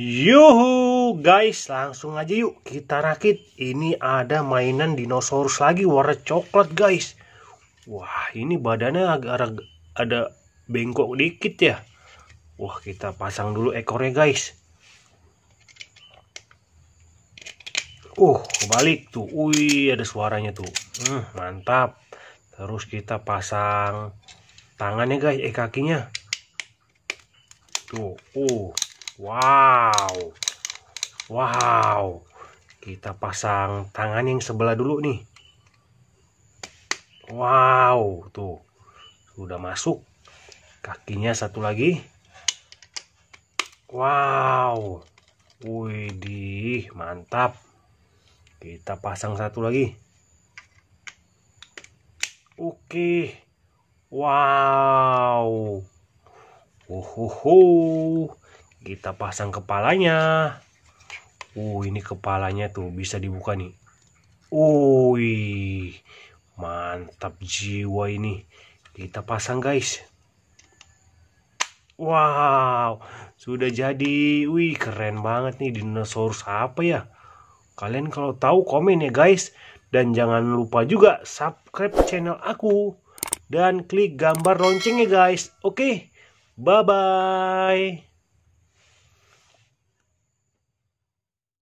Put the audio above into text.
Yuhu guys, langsung aja yuk kita rakit. Ini ada mainan dinosaurus lagi warna coklat guys. Wah ini badannya agak ada bengkok dikit ya. Wah kita pasang dulu ekornya guys. Uh balik tuh. Wih ada suaranya tuh. Hmm, mantap. Terus kita pasang tangannya guys, eh kakinya. Tuh, uh Wow. Wow. Kita pasang tangan yang sebelah dulu nih. Wow, tuh. Sudah masuk. Kakinya satu lagi. Wow. Wih, mantap. Kita pasang satu lagi. Oke. Wow. Uhuhu kita pasang kepalanya uh ini kepalanya tuh bisa dibuka nih Wih, mantap jiwa ini. Kita pasang guys. Wow, sudah jadi. Wih, keren banget nih dinosaurus apa ya? Kalian kalau tahu komen ya guys. Dan jangan lupa juga subscribe channel aku. Dan klik gambar loncengnya guys. Oke, bye-bye.